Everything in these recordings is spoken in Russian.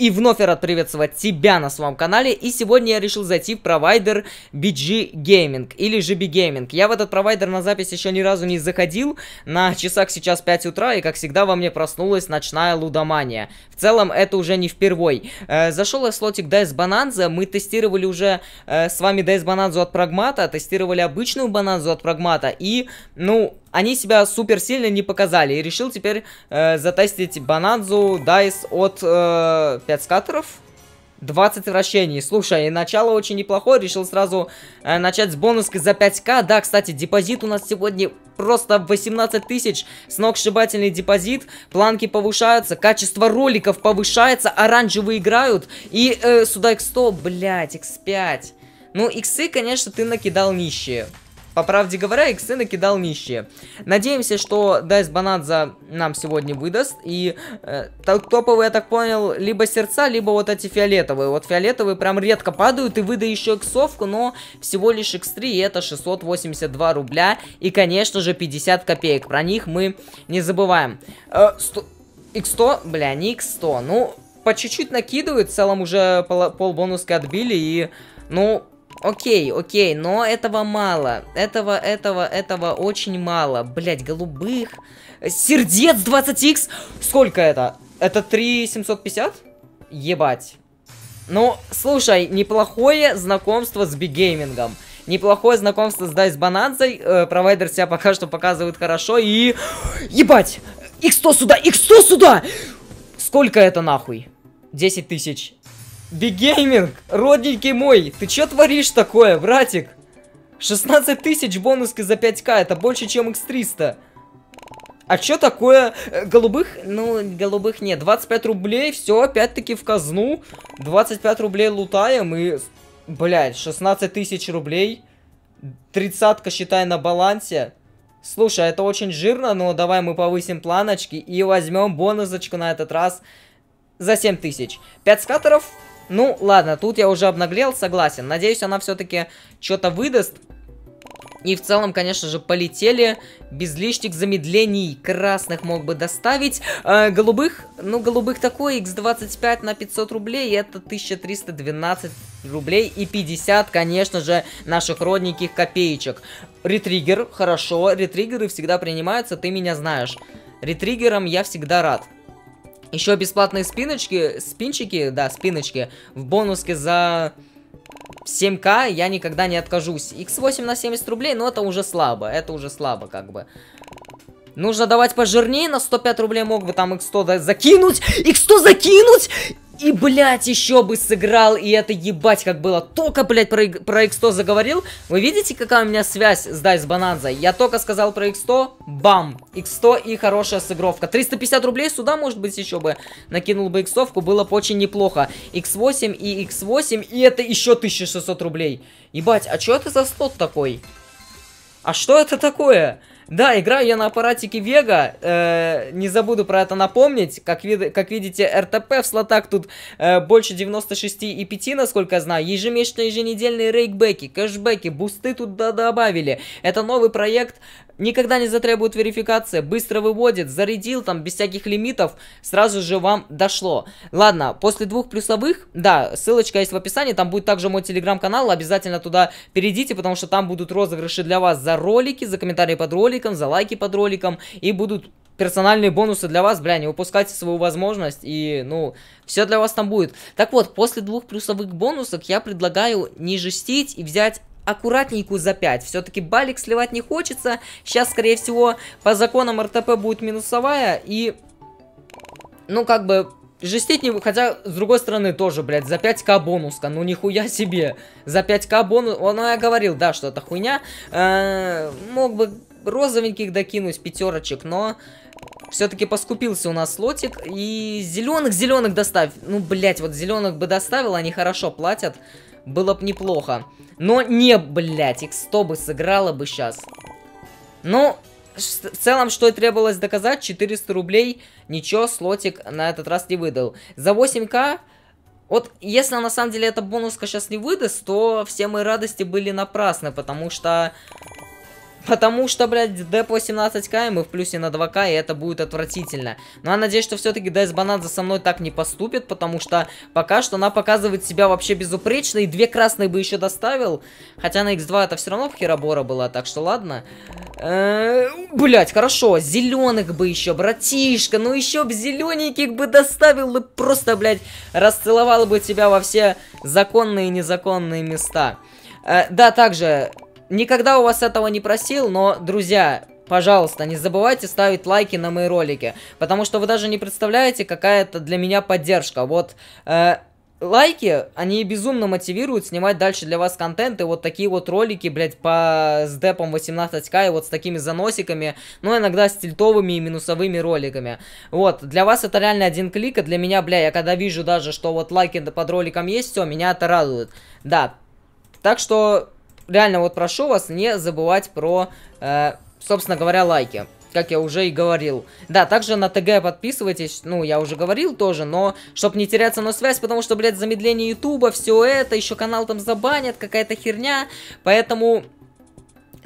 И вновь я рад приветствовать тебя на своем канале. И сегодня я решил зайти в провайдер BG Gaming или GB Gaming. Я в этот провайдер на запись еще ни разу не заходил. На часах сейчас 5 утра, и как всегда во мне проснулась ночная лудомания. В целом это уже не впервой. Э, зашел я в слотик Dice Bonanza. Мы тестировали уже э, с вами Dice Bonanza от Прагмата, тестировали обычную Bonanza от Прагмата. И, ну, они себя супер сильно не показали. И решил теперь э, затестить Бананзу Дайс от э, 5 скаттеров. 20 вращений. Слушай, начало очень неплохое. Решил сразу э, начать с бонуской за 5к. Да, кстати, депозит у нас сегодня просто 18 тысяч. Сногсшибательный депозит. Планки повышаются. Качество роликов повышается. Оранжевые играют. И э, сюда x100. Блять, x5. Ну, иксы, конечно, ты накидал нищие. По правде говоря, иксы накидал нищие. Надеемся, что Dice Bonanza нам сегодня выдаст. И э, топовые, я так понял, либо сердца, либо вот эти фиолетовые. Вот фиолетовые прям редко падают. И выдай еще иксовку, но всего лишь x3, и это 682 рубля. И, конечно же, 50 копеек. Про них мы не забываем. Э, 100... X100? Бля, не X100. Ну, по чуть-чуть накидывают. В целом уже пол, пол бонуска отбили. И, ну, Окей, окей, но этого мало. Этого, этого, этого очень мало. Блять, голубых. Сердец 20х? Сколько это? Это 3750? Ебать. Ну, слушай, неплохое знакомство с BGaming ом. Неплохое знакомство с Dice Bonanz ой. Э, провайдер себя пока что показывает хорошо. И... Ебать! X100 сюда! X100 сюда! Сколько это нахуй? 10 тысяч. BGaming, родненький мой, ты чё творишь такое, братик? 16 тысяч бонуски за 5к, это больше, чем x300. А чё такое? Э, голубых? Ну, голубых нет. 25 рублей, все, опять-таки в казну. 25 рублей лутаем и... Блядь, 16 тысяч рублей. Тридцатка, считай, на балансе. Слушай, это очень жирно, но давай мы повысим планочки и возьмем бонусочку на этот раз за 7 тысяч. 5 скатеров ну, ладно, тут я уже обнаглел, согласен. Надеюсь, она все-таки что-то выдаст. И в целом, конечно же, полетели без лишних замедлений. Красных мог бы доставить. Э, голубых, ну, голубых такой, x25 на 500 рублей, это 1312 рублей и 50, конечно же, наших родненьких копеечек. Ретриггер, хорошо, ретриггеры всегда принимаются, ты меня знаешь. Ретриггером я всегда рад. Еще бесплатные спиночки, спинчики, да, спиночки в бонуске за 7к я никогда не откажусь. X8 на 70 рублей, но это уже слабо, это уже слабо как бы. Нужно давать пожирнее, на 105 рублей мог бы там X100 закинуть, X100 закинуть, и, блядь, еще бы сыграл, и это ебать как было. Только, блядь, про, про X100 заговорил. Вы видите, какая у меня связь с Дайс Бананзой? Я только сказал про X100, бам, X100 и хорошая сыгровка. 350 рублей сюда, может быть, еще бы накинул бы X100, было бы очень неплохо. X8 и X8, и это еще 1600 рублей. Ебать, а что это за слот такой? А что это такое? Да, играю я на аппаратике Vega. Э, не забуду про это напомнить. Как, вид как видите, РТП в слотах тут э, больше 96,5, насколько я знаю. Ежемесячные, еженедельные рейкбеки, кэшбэки, бусты тут добавили. Это новый проект никогда не затребует верификации, быстро выводит, зарядил там без всяких лимитов, сразу же вам дошло. Ладно, после двух плюсовых, да, ссылочка есть в описании, там будет также мой телеграм-канал, обязательно туда перейдите, потому что там будут розыгрыши для вас за ролики, за комментарии под роликом, за лайки под роликом, и будут персональные бонусы для вас, бля, не упускайте свою возможность, и, ну, все для вас там будет. Так вот, после двух плюсовых бонусов я предлагаю не жестить и взять аккуратненькую за 5. Все-таки балик сливать не хочется. Сейчас, скорее всего, по законам РТП будет минусовая. И, ну, как бы, жестить не... Хотя, с другой стороны, тоже, блядь, за 5к бонуска. Ну, нихуя себе. За 5к бонус... Ну, я говорил, да, что это хуйня. Э мог бы розовеньких докинуть, пятерочек, но... Все-таки поскупился у нас слотик. И зеленых, зеленых доставь. Ну, блядь, вот зеленых бы доставил, они хорошо платят было бы неплохо. Но не, блядь, x100 бы сыграла бы сейчас. Ну, в целом, что и требовалось доказать, 400 рублей, ничего, слотик на этот раз не выдал. За 8к, вот если на самом деле эта бонуска сейчас не выдаст, то все мои радости были напрасны, потому что... Потому что, блядь, деп 18к, мы в плюсе на 2к, и это будет отвратительно. Но я надеюсь, что все-таки Дайс Бананза со мной так не поступит, потому что пока что она показывает себя вообще безупречно, и две красные бы еще доставил. Хотя на x2 это все равно в Херобора была, так что ладно. Э блять, хорошо, зеленых бы еще, братишка, ну еще бы зелененьких бы доставил, и просто, блядь, расцеловал бы тебя во все законные и незаконные места. Э, да, также никогда у вас этого не просил, но, друзья, пожалуйста, не забывайте ставить лайки на мои ролики, потому что вы даже не представляете, какая это для меня поддержка. Вот, э, лайки, они безумно мотивируют снимать дальше для вас контент, и вот такие вот ролики, блядь, по с депом 18к, и вот с такими заносиками, ну, иногда с тильтовыми и минусовыми роликами. Вот, для вас это реально один клик, а для меня, бля, я когда вижу даже, что вот лайки под роликом есть, все, меня это радует. Да, так что реально вот прошу вас не забывать про, э, собственно говоря, лайки. Как я уже и говорил. Да, также на ТГ подписывайтесь, ну, я уже говорил тоже, но, чтобы не теряться на связь, потому что, блядь, замедление Ютуба, все это, еще канал там забанят, какая-то херня, поэтому...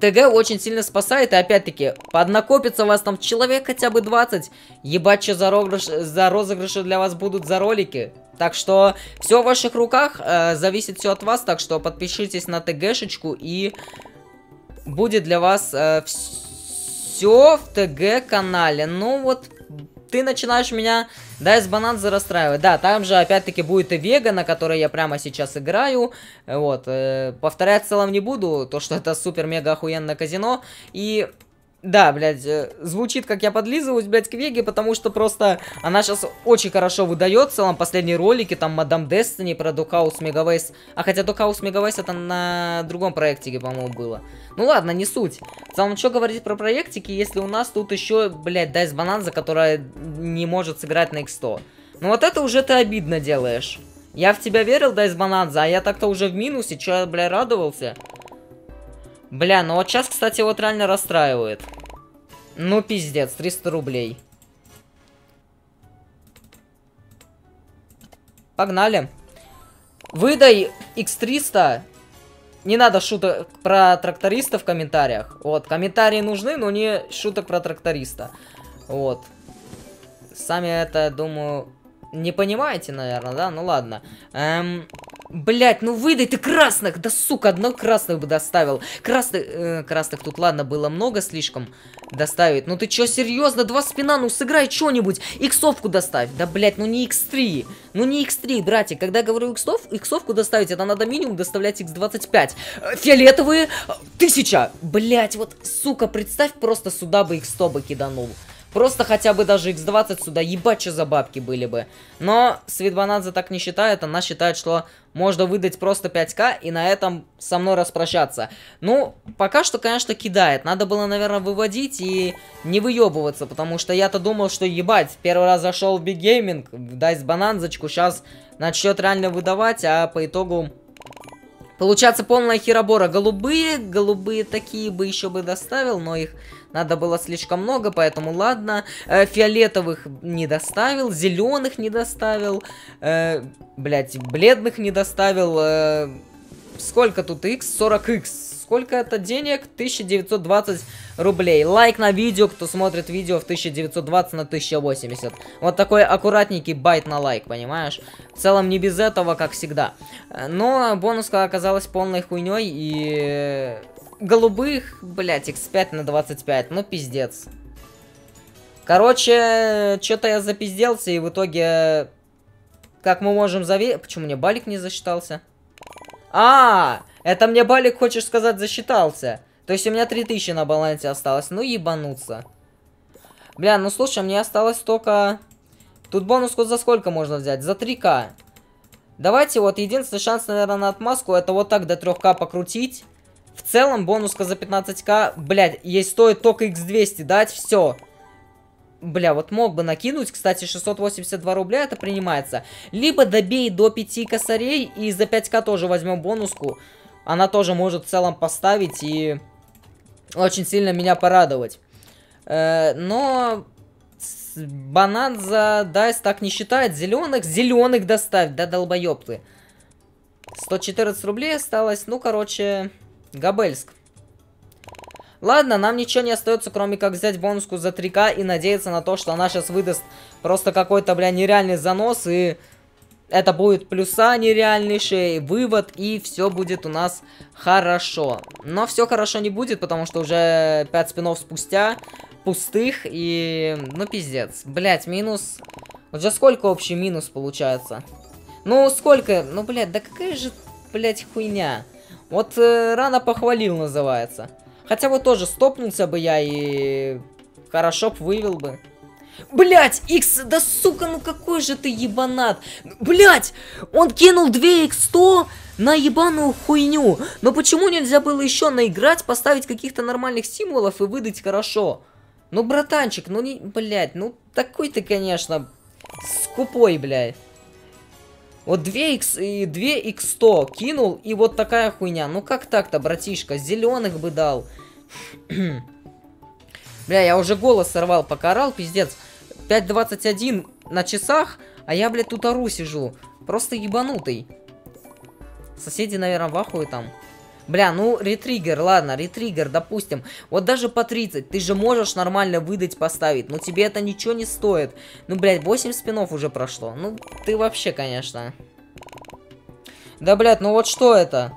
ТГ очень сильно спасает, и опять-таки, поднакопится у вас там человек хотя бы 20, ебать, что за, розыгрыш, за розыгрыши для вас будут за ролики. Так что все в ваших руках, э, зависит все от вас, так что подпишитесь на ТГшечку и будет для вас э, все в ТГ-канале. Ну вот, ты начинаешь меня, да, из бананза расстраивать. Да, там же опять-таки будет и Вега, на которой я прямо сейчас играю. Вот, э, повторять в целом не буду, то что это супер-мега охуенное казино. И да, блядь, э, звучит, как я подлизываюсь, блядь, к Веге, потому что просто она сейчас очень хорошо выдает в последние ролики, там, Madame Destiny, The Dog House Megaways. А хотя Dog House Megaways это на другом проектике, по-моему, было. Ну ладно, не суть. В целом, что говорить про проектики, если у нас тут еще, блядь, Dice Bonanza, которая не может сыграть на X100. Ну вот это уже ты обидно делаешь. Я в тебя верил, Дайс Бананза, а я так-то уже в минусе, что я, бля, радовался? Бля, ну вот сейчас, кстати, вот реально расстраивает. Ну, пиздец, 300 рублей. Погнали. Выдай X300. Не надо шуток про тракториста в комментариях. Вот, комментарии нужны, но не шуток про тракториста. Вот. Сами это, думаю, не понимаете, наверное, да? Ну ладно. Эм, Блять, ну выдай ты красных! Да сука, одно красных бы доставил. Красных, э, красных тут, ладно, было много слишком доставить. Ну ты чё, серьезно? Два спина, ну сыграй что-нибудь. Иксовку доставь. Да, блять, ну не X3. Ну не X3, братик. Когда я говорю иксов, иксовку доставить, это надо минимум доставлять X25. Э, фиолетовые, э, тысяча. Блять, вот, сука, представь, просто сюда бы X100 бы киданул. Просто хотя бы даже X20 сюда, ебать, что за бабки были бы. Но Светбанадзе так не считает, она считает, что можно выдать просто 5к и на этом со мной распрощаться. Ну, пока что, конечно, кидает. Надо было, наверное, выводить и не выебываться, потому что я-то думал, что ебать, первый раз зашел в Big Gaming, дай с бананзочку, сейчас начнет реально выдавать, а по итогу... Получается полная херобора. Голубые, голубые такие бы еще бы доставил, но их надо было слишком много, поэтому ладно. Э, фиолетовых не доставил, зеленых не доставил, э, блять, бледных не доставил. Э, сколько тут x? 40x. Сколько это денег? 1920 рублей. Лайк на видео, кто смотрит видео в 1920 на 1080. Вот такой аккуратненький байт на лайк, понимаешь? В целом не без этого, как всегда. Э, но бонуска оказалась полной хуйней и голубых, блять, x5 на 25. Ну, пиздец. Короче, что-то я запизделся, и в итоге... Как мы можем заве... Почему мне балик не засчитался? А, это мне балик, хочешь сказать, засчитался. То есть у меня 3000 на балансе осталось. Ну, ебануться. Бля, ну слушай, мне осталось только... Тут бонуску за сколько можно взять? За 3к. Давайте вот единственный шанс, наверное, на отмазку, это вот так до 3к покрутить. В целом, бонуска за 15к, блядь, ей стоит только x200 дать, все. Бля, вот мог бы накинуть, кстати, 682 рубля, это принимается. Либо добей до 5 косарей, и за 5к тоже возьмем бонуску. Она тоже может в целом поставить и очень сильно меня порадовать. Э, но банан за дайс так не считает. Зеленых, зеленых доставь, да долбоеб ты. 114 рублей осталось, ну, короче... Габельск. Ладно, нам ничего не остается, кроме как взять бонуску за 3к и надеяться на то, что она сейчас выдаст просто какой-то, бля, нереальный занос и это будет плюса нереальнейший, вывод, и все будет у нас хорошо. Но все хорошо не будет, потому что уже 5 спинов спустя, пустых, и... Ну, пиздец. Блять, минус... Уже сколько общий минус получается? Ну, сколько? Ну, блядь, да какая же, блядь, хуйня. Вот э, рано похвалил называется. Хотя вот тоже стопнулся бы я и... Хорошо б вывел бы. Блять, X, да сука, ну какой же ты ебанат. Блять, он кинул 2x100 на ебаную хуйню. Но почему нельзя было еще наиграть, поставить каких-то нормальных символов и выдать хорошо? Ну, братанчик, ну не, блять, ну такой ты, конечно, скупой, блядь. Вот 2x и 2x100 кинул, и вот такая хуйня. Ну как так-то, братишка? Зеленых бы дал. Бля, я уже голос сорвал, пока орал, пиздец. 5.21 на часах, а я, блядь, тут ору сижу. Просто ебанутый. Соседи, наверное, в ахуе там. Бля, ну, ретриггер, ладно, ретриггер, допустим. Вот даже по 30 ты же можешь нормально выдать, поставить. Но тебе это ничего не стоит. Ну, блядь, 8 спинов уже прошло. Ну, ты вообще, конечно. Да, блядь, ну вот что это?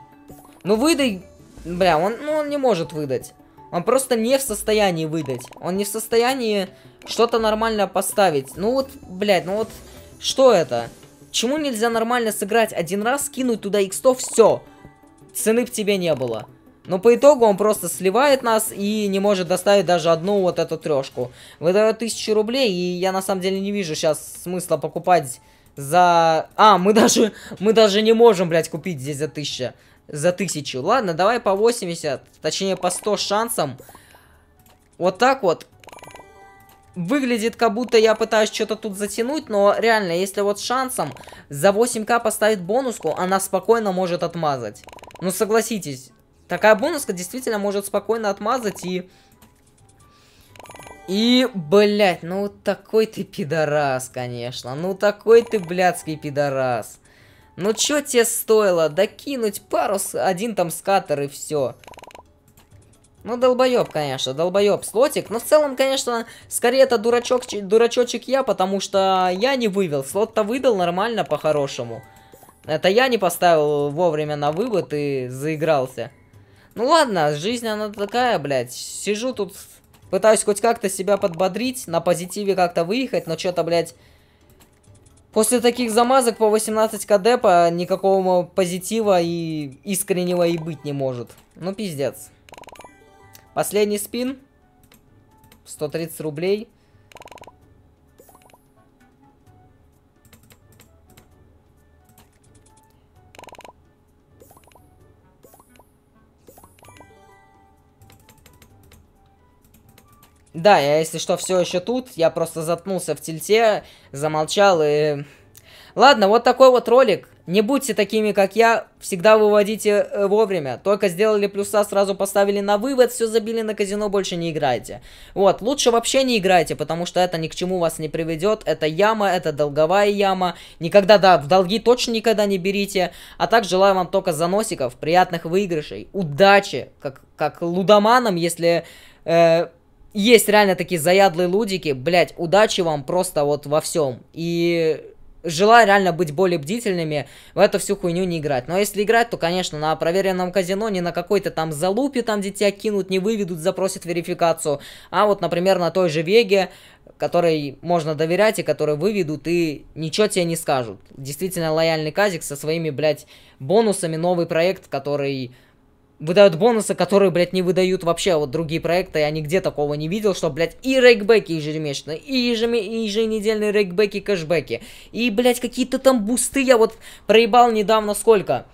Ну, выдай... Бля, он, ну, он не может выдать. Он просто не в состоянии выдать. Он не в состоянии что-то нормально поставить. Ну вот, блядь, ну вот, что это? Чему нельзя нормально сыграть? Один раз скинуть туда x100, все. Цены в тебе не было. Но по итогу он просто сливает нас и не может доставить даже одну вот эту трешку. Выдает тысячу рублей, и я на самом деле не вижу сейчас смысла покупать за... А, мы даже, мы даже не можем, блядь, купить здесь за тысячу за тысячу. Ладно, давай по 80, точнее по 100 шансам. Вот так вот. Выглядит, как будто я пытаюсь что-то тут затянуть, но реально, если вот шансом за 8к поставить бонуску, она спокойно может отмазать. Ну, согласитесь, такая бонуска действительно может спокойно отмазать и... И, блядь, ну такой ты пидорас, конечно. Ну такой ты блядский пидорас. Ну чё тебе стоило докинуть пару, один там скатер и все. Ну, долбоеб, конечно, долбоеб слотик. Но в целом, конечно, скорее это дурачок, дурачочек я, потому что я не вывел. Слот-то выдал нормально, по-хорошему. Это я не поставил вовремя на вывод и заигрался. Ну ладно, жизнь она такая, блядь. Сижу тут, пытаюсь хоть как-то себя подбодрить, на позитиве как-то выехать, но что-то, блядь, После таких замазок по 18 кд по никакого позитива и искреннего и быть не может. Ну, пиздец. Последний спин. 130 рублей. Да, я, если что, все еще тут. Я просто заткнулся в тельте, замолчал и... Ладно, вот такой вот ролик. Не будьте такими, как я. Всегда выводите э, вовремя. Только сделали плюса, сразу поставили на вывод, все забили на казино, больше не играйте. Вот, лучше вообще не играйте, потому что это ни к чему вас не приведет. Это яма, это долговая яма. Никогда, да, в долги точно никогда не берите. А так желаю вам только заносиков, приятных выигрышей, удачи, как, как лудоманам, если... Э, есть реально такие заядлые лудики, блять, удачи вам просто вот во всем. И желаю реально быть более бдительными, в эту всю хуйню не играть. Но если играть, то, конечно, на проверенном казино, не на какой-то там залупе, там, где кинут, не выведут, запросят верификацию, а вот, например, на той же Веге, которой можно доверять и которые выведут и ничего тебе не скажут. Действительно лояльный казик со своими, блядь, бонусами, новый проект, который выдают бонусы, которые, блядь, не выдают вообще вот другие проекты. Я нигде такого не видел, что, блядь, и рейкбеки ежемесячные, и ежеме... еженедельные рейкбеки, кэшбеки. И, блядь, какие-то там бусты я вот проебал недавно сколько.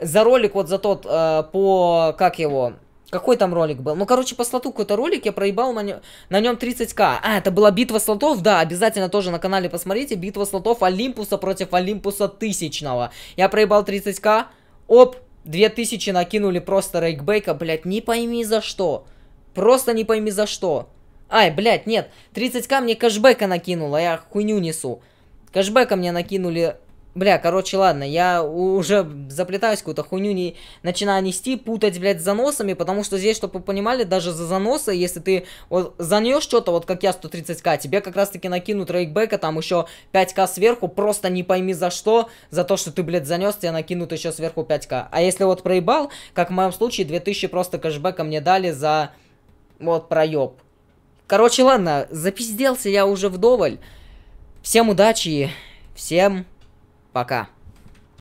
За ролик вот за тот, э, по, как его, какой там ролик был? Ну, короче, по слоту какой-то ролик я проебал на, нем, на нем 30к. А, это была битва слотов? Да, обязательно тоже на канале посмотрите. Битва слотов Олимпуса против Олимпуса тысячного. Я проебал 30к. Оп, 2000 накинули просто рейкбейка, блядь, не пойми за что. Просто не пойми за что. Ай, блядь, нет, 30к мне кэшбэка накинула, я хуйню несу. Кэшбэка мне накинули Бля, короче, ладно, я уже заплетаюсь какую-то хуйню, не начинаю нести, путать, блядь, с заносами, потому что здесь, чтобы вы понимали, даже за заносы, если ты вот занешь что-то, вот как я 130к, тебе как раз-таки накинут рейкбека, там еще 5к сверху, просто не пойми за что, за то, что ты, блядь, занес, тебе накинут еще сверху 5к. А если вот проебал, как в моем случае, 2000 просто кэшбэка мне дали за вот проеб. Короче, ладно, запизделся я уже вдоволь. Всем удачи, всем Пока.